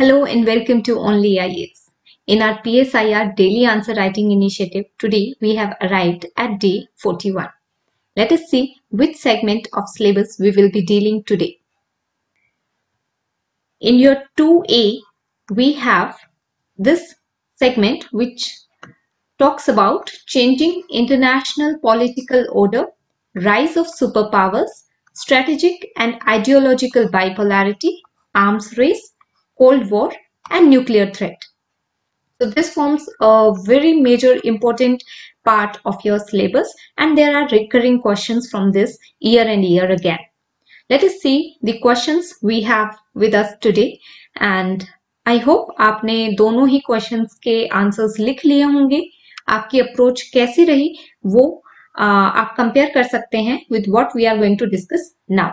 Hello and welcome to Only IAS. In our PSIR daily answer writing initiative, today we have arrived at day 41. Let us see which segment of syllabus we will be dealing today. In your 2A, we have this segment which talks about changing international political order, rise of superpowers, strategic and ideological bipolarity, arms race, Cold War and nuclear threat. So this forms a very major important part of your syllabus and there are recurring questions from this year and year again. Let us see the questions we have with us today and I hope आपने दोनों ही questions के answers लिख लिए होंगे आपकी approach कैसी रही वो आ, आप compare कर सकते हैं with what we are going to discuss now.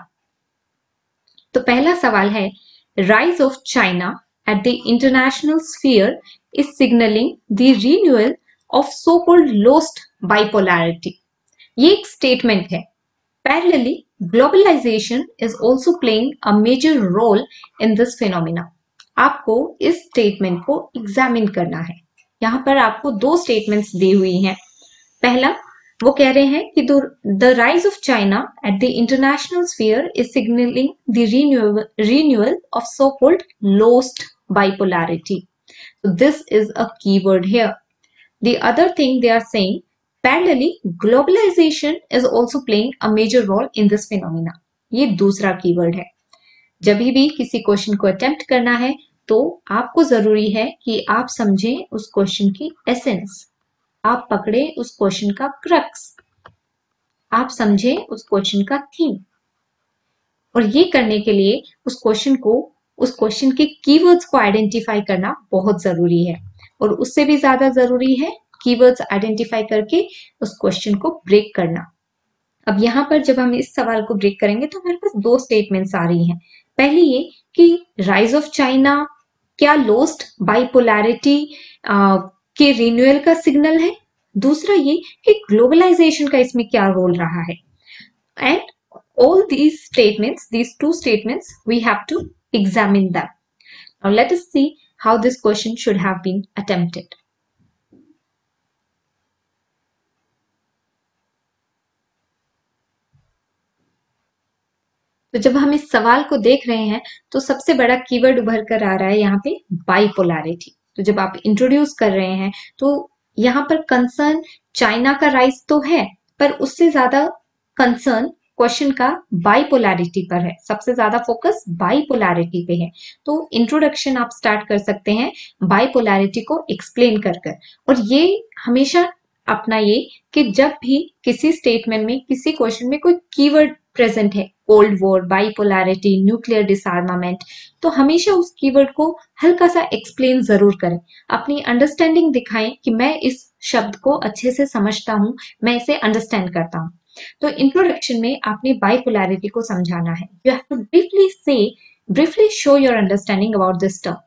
तो पहला सवाल है rise of China at the international sphere is signaling the renewal of so-called lost bipolarity. ये एक statement है. Parallelly, globalization is also playing a major role in this phenomena. आपको इस statement को examine करना है. यहाँ पर आपको दो statements दी हुई हैं. पहला वो कह रहे हैं कि the rise of China at the international sphere is signalling the renewal of so called lost bipolarity so this is a keyword here the other thing they are saying parallelly globalisation is also playing a major role in this phenomena ये दूसरा की word है। जब भी किसी question को attempt करना है तो आपको ज़रूरी है कि आप समझें उस क्वेश्चन की एसेंस आप पकड़े उस क्वेश्चन का क्रक्स। आप समझे उस क्वेश्चन का थीम। और ये करने के लिए उस क्वेश्चन को, उस क्वेश्चन के कीवर्ड्स को आइडेंटिफाई करना बहुत ज़रूरी है। और उससे भी ज़्यादा ज़रूरी है कीवर्ड्स आइडेंटिफाई करके उस क्वेश्चन को ब्रेक करना। अब यहाँ पर जब हम इस सवाल को ब्रेक करेंगे तो हमारे पास दो स्टेटमेंट्स आ रही हैं। पहली ये कि राइज ऑफ़ चाइना क्या लोस्ट बाइपोलैरिटी कि रिन्यूअल का सिग्नल है। दूसरा ये कि ग्लोबलाइजेशन का इसमें क्या रोल रहा है। And all these statement these two statements we have to examine them now let us see how this question should have been attempted तो जब हम इस सवाल को देख रहे हैं तो सबसे बड़ा कीवर्ड उभर कर आ रहा है यहाँ पे बाईपोलारिटी तो जब आप इंट्रोड्यूस कर रहे हैं तो यहाँ पर कंसर्न चाइना का राइज तो है, पर उससे ज़्यादा कंसर्न क्वेश्चन का बाइपोलैरिटी पर है। सबसे ज़्यादा फोकस बाइपोलैरिटी पे है। तो इंट्रोडक्शन आप स्टार्ट कर सकते हैं बाइपोलैरिटी को एक्सप्लेन कर कर। और ये हमेशा अपना ये कि जब भी किसी स्टेटमेंट में, किसी क्वेश्चन में कोई कीवर्ड प्रेजेंट है cold war bipolarity nuclear disarmament तो हमेशा उस कीवर्ड को हल्का सा एक्सप्लेन ज़रूर करें। अपनी अंडरस्टैंडिंग दिखाएँ कि मैं इस शब्द को अच्छे से समझता हूँ, मैं इसे अंडरस्टैंड करता हूँ। तो इंट्रोडक्शन में आपने बाइपोलैरिटी को समझाना है। यू हैव टू ब्रीफली से briefly show your understanding about this term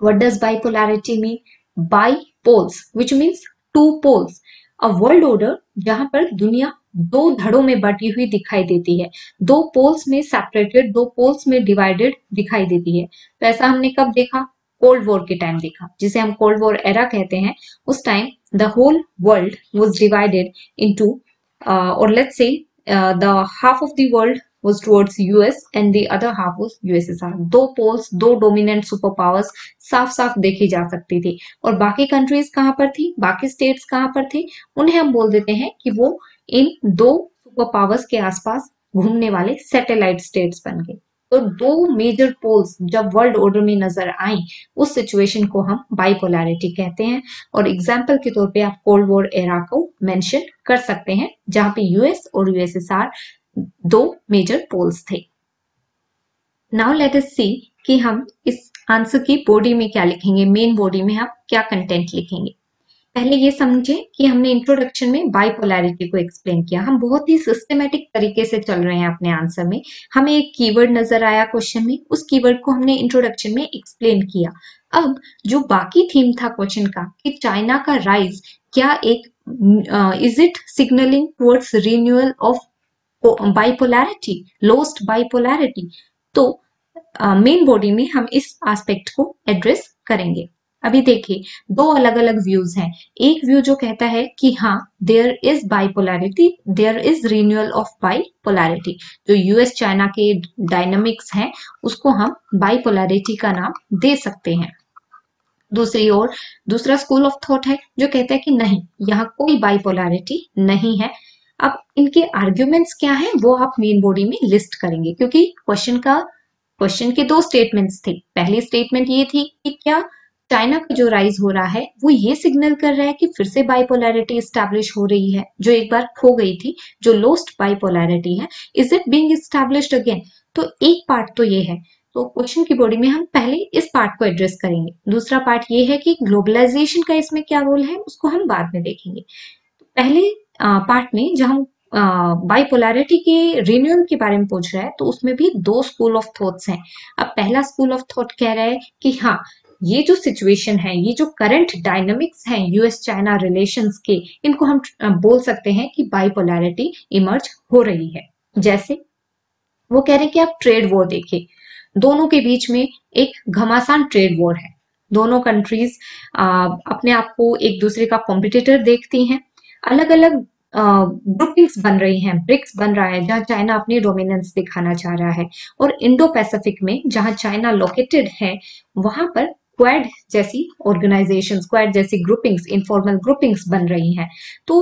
what does bipolarity mean? Bipoles, which means two poles, a world order जहाँ पर दुनिया दो धड़ों में बटी हुई दिखाई देती है। दो पोल्स में सेपरेटेड दो पोल्स में डिवाइडेड दिखाई देती है। तो ऐसा हमने कब देखा? कोल्ड वॉर के टाइम देखा। जिसे हम कोल्ड वॉर एरा कहते हैं, उस time the whole world was divided into और let's say the half of the world was towards US and the other half USSR. दो पोल्स दो डोमिनेंट सुपर पावर्स साफ़ साफ़ देखी जा सकती थी। और बाकी कंट्रीज़ कहाँ पर थी? बाकी स्टेट्स कहाँ पर थे? उन्हें हम बोल देते हैं कि वो इन दो सुपर पावर्स के आसपास घूमने वाले सैटेलाइट स्टेट्स बन गए। तो दो मेजर पोल्स जब वर्ल्ड ऑर्डर में नज़र आए उस सिचुएशन को हम बाइपोलैरिटी कहते हैं। और एग्ज़ाम्पल के तौर पे आप कोल्ड वॉर एरा को मेंशन कर सकते हैं, जहाँ पे यूएस और यूएसएसआर दो मेजर पोल्स थे। नाउ लेट अस सी कि हम इस आंसर की बॉडी में क्या लिखेंगे मेन बॉडी में हम क्या कंटेंट लिखेंगे। पहले ये समझे कि हमने इंट्रोडक्शन में बाइपोलैरिटी को एक्सप्लेन किया। हम बहुत ही सिस्टमेटिक तरीके से चल रहे हैं अपने आंसर में। हमें एक कीवर्ड नज़र आया क्वेश्चन में उस कीवर्ड को हमने इंट्रोडक्शन में एक्सप्लेन किया। अब जो बाकी थीम था क्वेश्चन का कि चाइना का राइज क्या एक is it signalling towards renewal of bipolarity lost bipolarity तो मेन uh, बॉडी में हम इस एस्पेक्ट को एड्रेस करेंगे। अभी देखिए, दो अलग अलग व्यूज़ हैं। एक व्यू जो कहता है कि हाँ there is bipolarity there is renewal of bipolarity जो यूएस चाइना के डायनामिक्स हैं, उसको हम बाइपोलैरिटी का नाम दे सकते हैं। दूसरी ओर, दूसरा स्कूल ऑफ़ थॉट है, जो कहता है कि नहीं, यहाँ कोई बाइपोलैरिटी नहीं है। अब इनके आर्ग्यूमेंट्स क्या हैं, वो आप मेन बॉडी में लिस्ट करेंगे, क्योंकि क्वेश्चन का क्वेश्चन के दो स्टेटमेंट्स थे। पहली स्टेटमेंट ये थी कि क्या चाइना का जो राइज हो रहा है, वो ये सिग्नल कर रहा है कि फिर से बाइपोलैरिटी स्टैब्लिश हो रही है, जो एक बार खो गई थी, जो लोस्ट बाइपोलैरिटी है is it being established again तो एक पार्ट तो ये है। तो क्वेश्चन की बॉडी में हम पहले इस पार्ट को एड्रेस करेंगे। दूसरा पार्ट ये है कि ग्लोबलाइजेशन का इसमें क्या रोल है, उसको हम बाद में देखेंगे। पहले पार्ट में जहाँ बाइपोलैरिटी के रिन्यूअल के बारे में पूछ रहा है तो उसमें भी दो स्कूल ऑफ़ थॉट्स हैं। अब पहला स्कूल ऑफ़ थॉट कह रहा है कि हाँ ये जो सिचुएशन है, ये जो करंट डायनामिक्स हैं यूएस चाइना रिलेशंस के, इनको हम बोल सकते हैं कि बाइपोलैरिटी इमर्ज हो रही है। जैसे, वो कह रहे हैं कि आप ट्रेड वॉर देखिए। दोनों के बीच में एक घमासान ट्रेड वॉर है। दोनों कंट्रीज़ अपने आप को एक दूसरे का कॉम्पिटिटर देखती हैं। अलग अलग ग्रुपिंग्स बन रही हैं ब्रिक्स बन रहा है, जहाँ चाइना अपनी डोमिनेंस दिखाना चाह रहा है। और इंडो पैसिफिक में, जहाँ चाइना लोकेटेड है, वहाँ पर क्वेड जैसी ऑर्गेनाइजेशन क्वेड जैसी ग्रुपिंग्स इनफॉर्मल ग्रुपिंग्स बन रही हैं। तो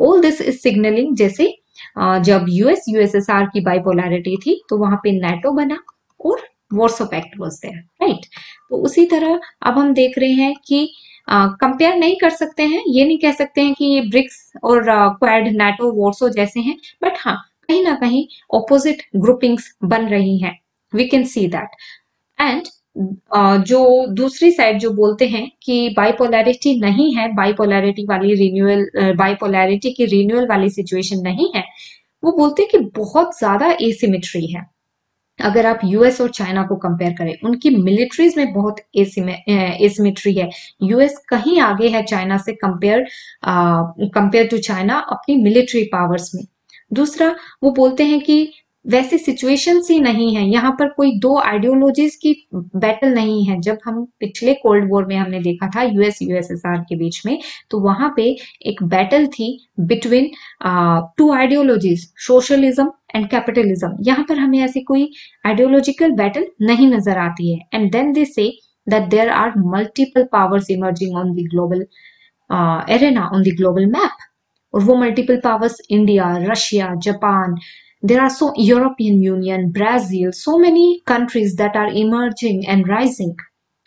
ऑल दिस इज़ सिग्नलिंग जैसे जब यूएस यूएसएसआर की बाइपोलैरिटी थी तो वहाँ पे नेटो बना और Warsaw pact was there right तो उसी तरह अब हम देख रहे हैं कि कंपेयर नहीं कर सकते हैं, ये नहीं कह सकते हैं कि ये ब्रिक्स और क्वाड नेटो वॉर्सो जैसे हैं बट हाँ कहीं ना कहीं ऑपोजिट ग्रुपिंग्स बन रही हैं। We can see that and जो दूसरी साइड जो बोलते हैं कि बाइपोलैरिटी नहीं है बाइपोलैरिटी वाली रिन्यूअल बाइपोलैरिटी की रिन्यूअल वाली सिचुएशन नहीं है, वो बोलते हैं कि बहुत ज़्यादा एसिमेट्री है। अगर आप यूएस और चाइना को कंपेयर करें, उनकी मिलिट्रीज में बहुत एसिमेट्री है। यूएस कहीं आगे है चाइना से कंपेयर कंपेयर टू चाइना अपनी मिलिट्री पावर्स में। दूसरा, वो बोलते हैं कि वैसे सिचुएशंस ही नहीं है। यहाँ पर कोई दो आइडियोलॉजीज की बैटल नहीं है। जब हम पिछले कोल्ड वॉर में हमने देखा था यूएस यूएसएसआर के बीच में तो वहाँ पे एक बैटल थी between two ideologies socialism and capitalism यहाँ पर हमें ऐसी कोई आइडियोलॉजिकल बैटल नहीं नज़र आती है। And then they say that there are multiple powers emerging on the global arena on the global map और वो multiple powers India Russia Japan there are so, european union, brazil, so many countries that are emerging and rising.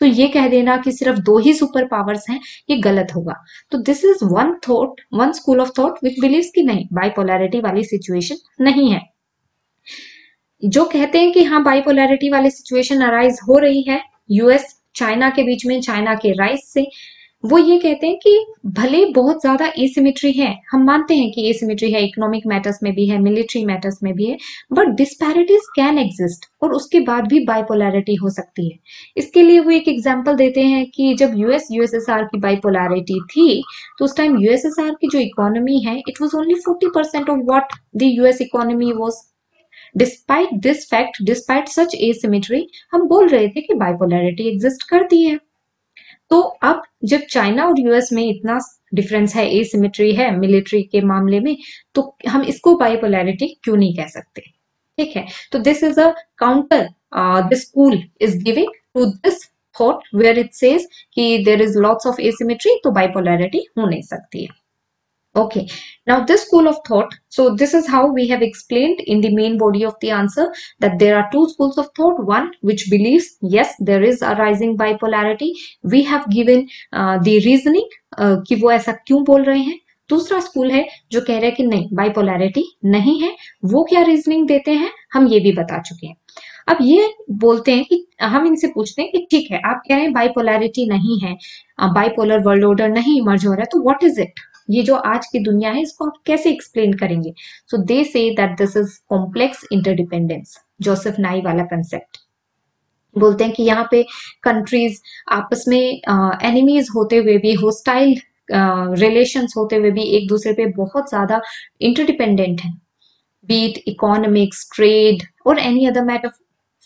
तो ये कह देना कि सिर्फ़ दो ही super powers हैं, ये गलत होगा। तो this is one thought one school of thought which believe कि नहीं बाइपोलैरिटी वाली सिचुएशन नहीं है। जो कहते हैं कि हाँ बाइपोलैरिटी वाली सिचुएशन अराइज हो रही है यूएस चाइना के बीच में चाइना के राइज से वो ये कहते हैं कि भले बहुत ज़्यादा एसिमेट्री है, हम मानते हैं कि एसिमेट्री है इकोनॉमिक मैटर्स में भी है मिलिट्री मैटर्स में भी है बट डिस्पैरिटीज कैन एग्जिस्ट और उसके बाद भी बाइपोलैरिटी हो सकती है। इसके लिए वो एक एग्जांपल देते हैं कि जब यूएस यूएसएसआर की बाइपोलैरिटी थी तो उस टाइम यूएसएसआर की जो इकोनॉमी है it was only forty percent of what the US economy was despite this fact despite such asymmetry हम बोल रहे थे कि बाइपोलैरिटी एग्जिस्ट करती है। तो अब जब चाइना और यूएस में इतना डिफरेंस है ए एसिमेट्री है मिलिट्री के मामले में तो हम इसको बाइपोलैरिटी क्यों नहीं कह सकते? ठीक है? तो this is a counter this school is giving to this thought where it says कि there is lots of a asymmetry तो बाइपोलैरिटी हो नहीं सकती है। Okay, now this school of thought, so this is how we have explained in the main body of the answer that there are two schools of thought. One which believes, yes, there is a rising bipolarity. We have given uh, the reasoning uh, कि वो ऐसा क्यों बोल रहे हैं दूसरा school है जो कह रहे हैं कि नहीं बाइपोलैरिटी नहीं है वो क्या रीजनिंग देते हैं हम ये भी बता चुके हैं अब ये बोलते हैं कि हम इनसे पूछते हैं कि ठीक है आप कह रहे हैं बाइपोलैरिटी नहीं है बाइपोलर वर्ल्ड ऑर्डर नहीं इमर्ज हो रहा है तो व्हाट इज़ इट ये जो आज की दुनिया है, इसको आप कैसे एक्सप्लेन करेंगे? So they say that this is complex interdependence Joseph Nye वाला कंसेप्ट बोलते हैं कि यहाँ पे कंट्रीज़ आपस में एनिमीज होते हुए भी होस्टाइल रिलेशंस होते हुए भी एक दूसरे पे बहुत ज़्यादा इंटरडिपेंडेंट है। बीट इकोनॉमिक्स ट्रेड और any other matter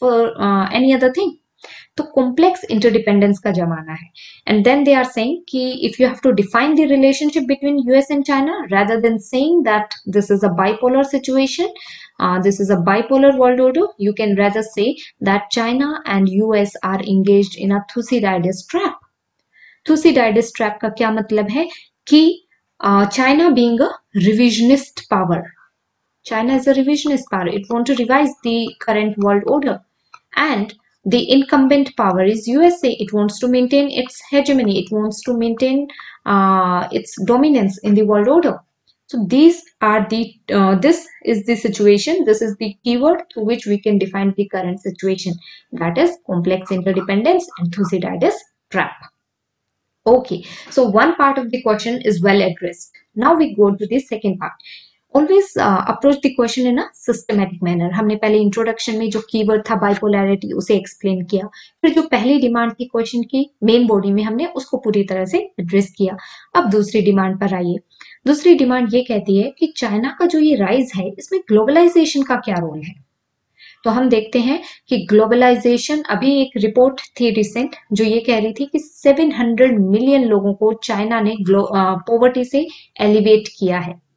for any other thing. तो कॉम्प्लेक्स इंटरडिपेंडेंस का जमाना है। And then they are saying कि if you have to define the relationship between US and China rather than saying that this is a bipolar situation this is a bipolar world order you can rather say that China and US are engage in a Thucydides trap Thucydides trap का क्या मतलब है कि China being a revisionist power China is a revisionist power it want to revise the current world order and the incumbent power is USA. It wants to maintain its hegemony. It wants to maintain uh, its dominance in the world order. So these are the, uh, this is the situation. This is the keyword through which we can define the current situation. That is complex interdependence and Thucydides trap. Okay, so one part of the question is well addressed. Now we go to the second part. Always approach the question in a systematic manner हमने पहले introduction में जो keyword था bipolarity उसे explain किया। फिर जो पहली डिमांड थी क्वेश्चन की मेन बॉडी में हमने उसको पूरी तरह से एड्रेस किया। अब दूसरी डिमांड पर आइए। दूसरी डिमांड ये कहती है कि चाइना का जो ये राइज है, इसमें ग्लोबलाइजेशन का क्या रोल है? तो हम देखते हैं कि ग्लोबलाइजेशन अभी एक रिपोर्ट थी रिसेंट जो ये कह रही थी कि 700 मिलियन लोगों को चाइना ने पॉवर्टी से एलिवेट किया है।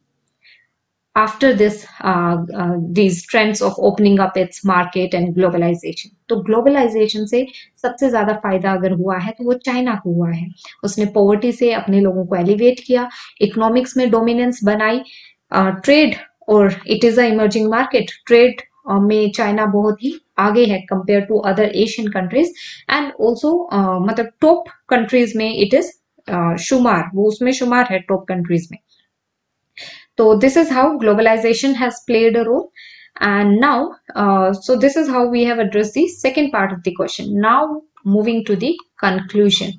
After this uh, uh, these trends of opening up its market and globalization. तो ग्लोबलाइजेशन से सबसे ज़्यादा फ़ायदा अगर हुआ है तो वो चाइना को हुआ है। उसने पॉवर्टी से अपने लोगों को एलिवेट किया इकोनॉमिक्स में डोमिनेंस बनाई ट्रेड और it is a emerging market trade में चाइना बहुत ही आगे है compare to other Asian countries and also मतलब टॉप कंट्रीज़ में इट इज़ शुमार वो उसमें शुमार है टॉप कंट्रीज़ में। So this is how globalization has played a role. And now, uh, so this is how we have addressed the second part of the question. Now moving to the conclusion.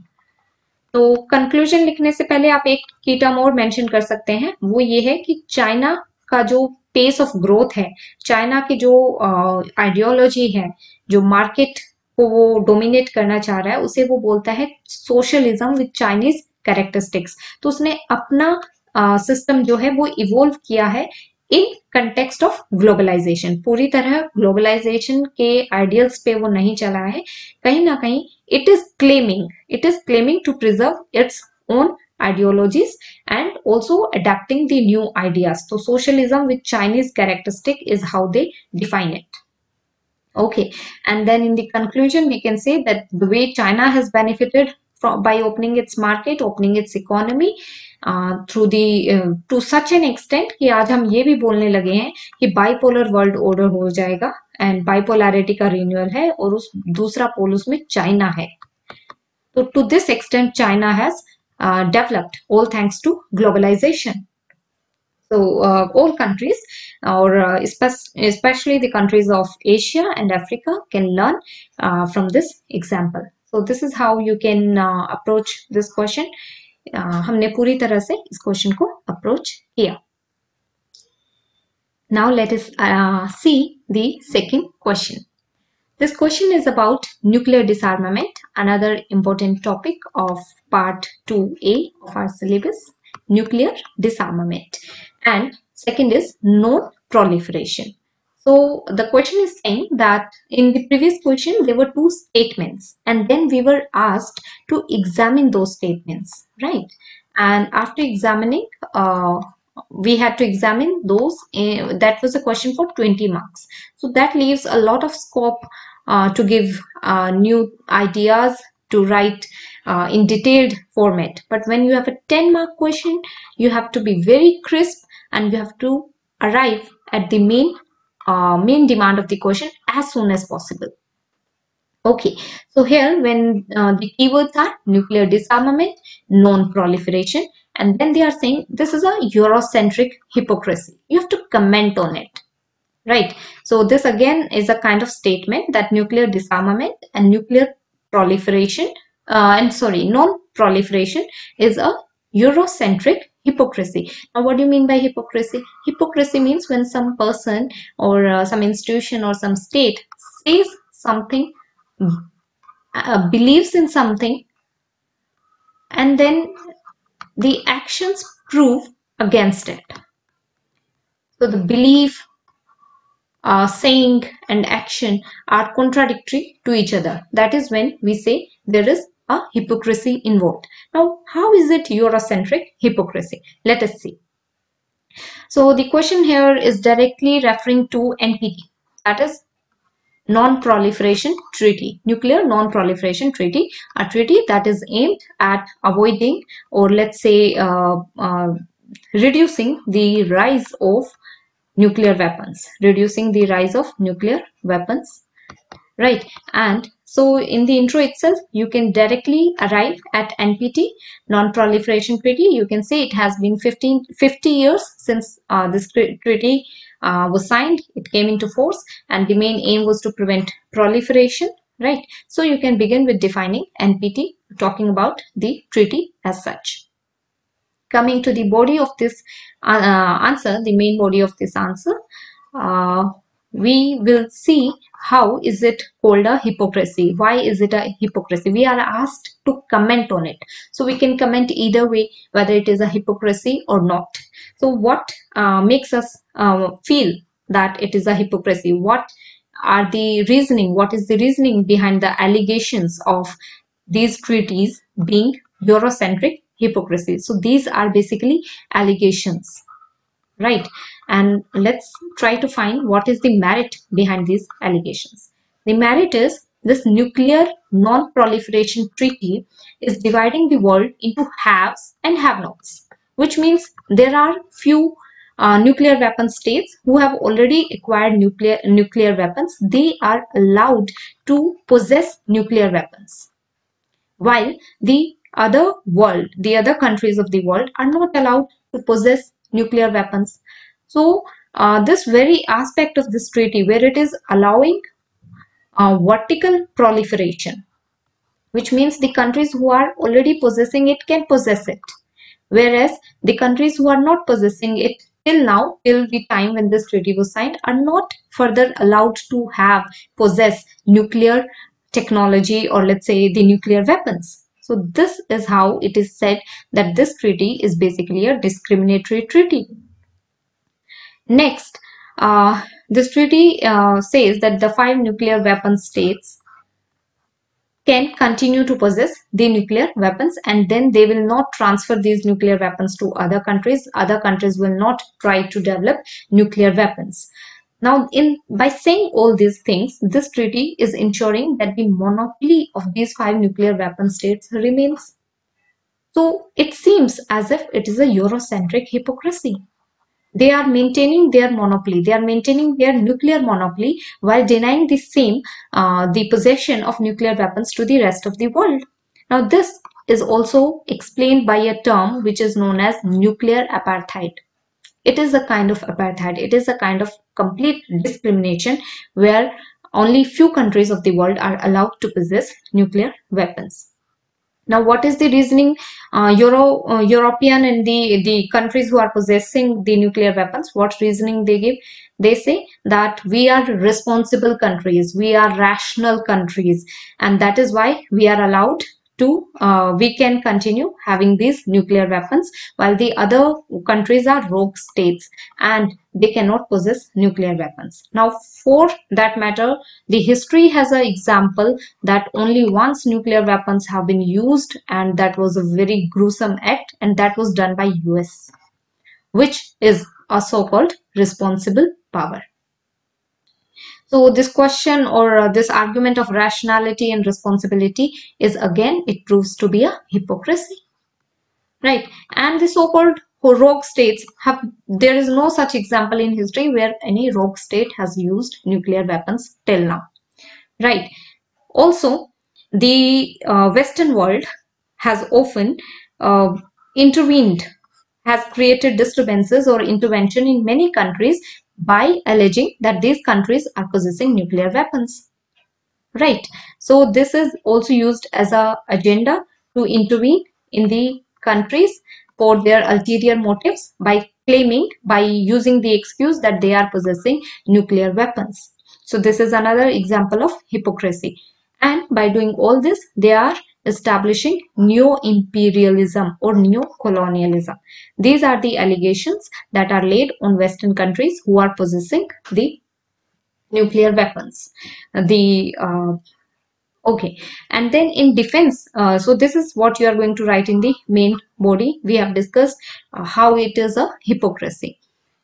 तो conclusion लिखने से पहले आप एक की term और mention कर सकते हैं वो ये है कि चाइना का जो पेस ऑफ़ ग्रोथ है चाइना की जो आइडियोलॉजी uh, है जो मार्केट को वो डोमिनेट करना चाह रहा है उसे वो बोलता है सोशलिज्म विद चाइनीज़ कैरेक्टरिस्टिक्स तो उसने अपना सिस्टम जो है वो इवोल्व किया है इन कंटेक्सट ऑफ़ ग्लोबलाइजेशन पूरी तरह ग्लोबलाइजेशन के आइडियल्स पे वो नहीं चला है। कहीं ना कहीं it is claiming it is claiming to preserve its own ideologies and also adapting the new ideas तो socialism with Chinese characteristic is how they define it okay and then in the conclusion we can say that the way China has benefited by opening its market opening its economy through the to such an extent कि आज हम ये भी बोलने लगे हैं कि bipolar world order हो जाएगा एंड बाइपोलैरिटी का रिन्यूअल है और उस दूसरा पोल उसमें चाइना है। तो to this extent China has developed all thanks to globalisation so all countries और specially the countries of Asia and Africa can learn from this example so this is how you can uh, approach this question. हमने पूरी तरह से इस question को approach किया now let us uh, see the second question this question is about nuclear disarmament another important topic of part 2a of our syllabus nuclear disarmament and second is non proliferation so the question is saying that in the previous question, there were two statements and then we were asked to examine those statements, right? And after examining, uh, we had to examine those. Uh, that was a question for 20 marks. So that leaves a lot of scope uh, to give uh, new ideas to write uh, in detailed format. But when you have a 10 mark question, you have to be very crisp and you have to arrive at the main uh, main demand of the question as soon as possible. Okay, so here when uh, the keywords are nuclear disarmament, non-proliferation, and then they are saying this is a Eurocentric hypocrisy. You have to comment on it, right? So this again is a kind of statement that nuclear disarmament and nuclear proliferation, uh, and sorry, non-proliferation is a Eurocentric hypocrisy. Now what do you mean by hypocrisy? Hypocrisy means when some person or uh, some institution or some state says something uh, believes in something and then the actions prove against it. So the belief uh, saying and action are contradictory to each other. That is when we say there is a hypocrisy involved. Now, how is it Eurocentric hypocrisy? Let us see. So the question here is directly referring to NPT, that is Non-Proliferation Treaty, Nuclear Non-Proliferation Treaty, a treaty that is aimed at avoiding or let's say uh, uh, reducing the rise of nuclear weapons, reducing the rise of nuclear weapons, right? And so in the intro itself, you can directly arrive at NPT, Non-Proliferation Treaty. You can say it has been 15, 50 years since uh, this treaty uh, was signed. It came into force and the main aim was to prevent proliferation, right? So you can begin with defining NPT, talking about the treaty as such. Coming to the body of this uh, answer, the main body of this answer, uh, we will see how is it called a hypocrisy? Why is it a hypocrisy? We are asked to comment on it. So we can comment either way whether it is a hypocrisy or not. So what uh, makes us uh, feel that it is a hypocrisy? What are the reasoning? What is the reasoning behind the allegations of these treaties being eurocentric hypocrisy? So these are basically allegations. Right and let's try to find what is the merit behind these allegations. The merit is this nuclear non-proliferation treaty is dividing the world into haves and have-nots which means there are few uh, nuclear weapon states who have already acquired nuclear nuclear weapons. They are allowed to possess nuclear weapons. While the other world the other countries of the world are not allowed to possess nuclear weapons. So uh, this very aspect of this treaty where it is allowing uh, vertical proliferation which means the countries who are already possessing it can possess it whereas the countries who are not possessing it till now till the time when this treaty was signed are not further allowed to have possess nuclear technology or let's say the nuclear weapons so this is how it is said that this treaty is basically a discriminatory treaty. Next, uh, this treaty uh, says that the five nuclear weapon states can continue to possess the nuclear weapons and then they will not transfer these nuclear weapons to other countries. Other countries will not try to develop nuclear weapons. Now, in by saying all these things, this treaty is ensuring that the monopoly of these five nuclear weapon states remains. So it seems as if it is a Eurocentric hypocrisy. They are maintaining their monopoly. They are maintaining their nuclear monopoly while denying the same, uh, the possession of nuclear weapons to the rest of the world. Now, this is also explained by a term which is known as nuclear apartheid it is a kind of apartheid it is a kind of complete discrimination where only few countries of the world are allowed to possess nuclear weapons now what is the reasoning? Uh, Euro, uh, european and the the countries who are possessing the nuclear weapons what reasoning they give? They say that we are responsible countries we are rational countries and that is why we are allowed to uh, we can continue having these nuclear weapons while the other countries are rogue states and they cannot possess nuclear weapons. Now for that matter the history has an example that only once nuclear weapons have been used and that was a very gruesome act and that was done by us which is a so-called responsible power so this question or uh, this argument of rationality and responsibility is again, it proves to be a hypocrisy. Right. And the so-called rogue states have, there is no such example in history where any rogue state has used nuclear weapons till now. Right. Also, the uh, Western world has often uh, intervened has created disturbances or intervention in many countries by alleging that these countries are possessing nuclear weapons. Right. So this is also used as a agenda to intervene in the countries for their ulterior motives by claiming by using the excuse that they are possessing nuclear weapons. So this is another example of hypocrisy. And by doing all this they are establishing neo-imperialism or neo-colonialism. These are the allegations that are laid on Western countries who are possessing the nuclear weapons. The uh, okay and then in defense uh, so this is what you are going to write in the main body we have discussed uh, how it is a hypocrisy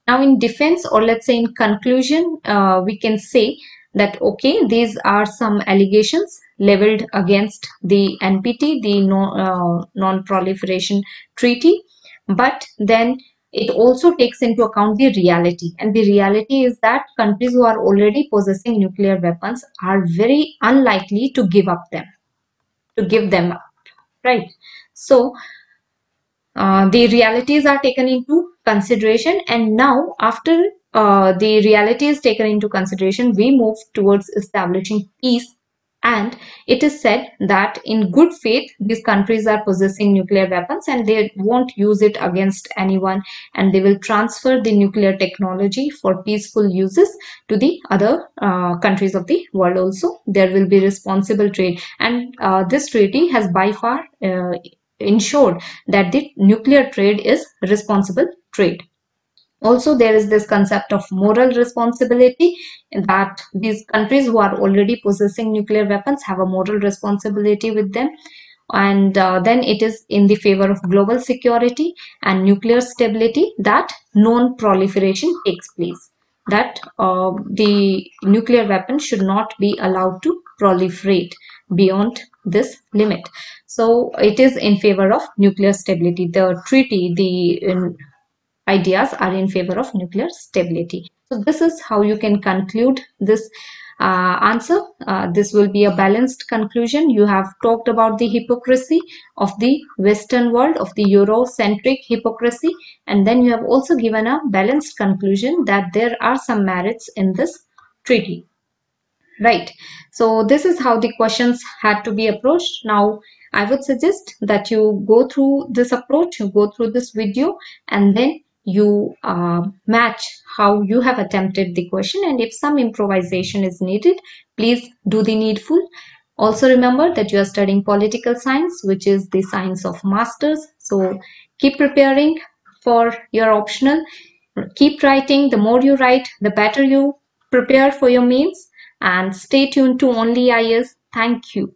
now in defense or let's say in conclusion uh, we can say that okay these are some allegations leveled against the NPT the uh, non-proliferation treaty. But then it also takes into account the reality. And the reality is that countries who are already possessing nuclear weapons are very unlikely to give up them to give them up right? So uh, the realities are taken into consideration. And now after uh, the reality is taken into consideration we move towards establishing peace and it is said that in good faith these countries are possessing nuclear weapons and they won't use it against anyone. And they will transfer the nuclear technology for peaceful uses to the other uh, countries of the world also. There will be responsible trade. And uh, this treaty has by far uh, ensured that the nuclear trade is responsible trade also, there is this concept of moral responsibility that these countries who are already possessing nuclear weapons have a moral responsibility with them. And uh, then it is in the favor of global security and nuclear stability that non-proliferation takes place. That uh, the nuclear weapon should not be allowed to proliferate beyond this limit. So it is in favor of nuclear stability. The treaty, the ideas are in favor of nuclear stability. So this is how you can conclude this uh, answer. Uh, this will be a balanced conclusion. You have talked about the hypocrisy of the Western world, of the Eurocentric hypocrisy, and then you have also given a balanced conclusion that there are some merits in this treaty. Right. So this is how the questions had to be approached. Now, I would suggest that you go through this approach, you go through this video, and then you uh, match how you have attempted the question. And if some improvisation is needed please do the needful. Also remember that you are studying political science which is the science of masters. So keep preparing for your optional. Keep writing. The more you write the better you prepare for your mains and stay tuned to only IAS thank you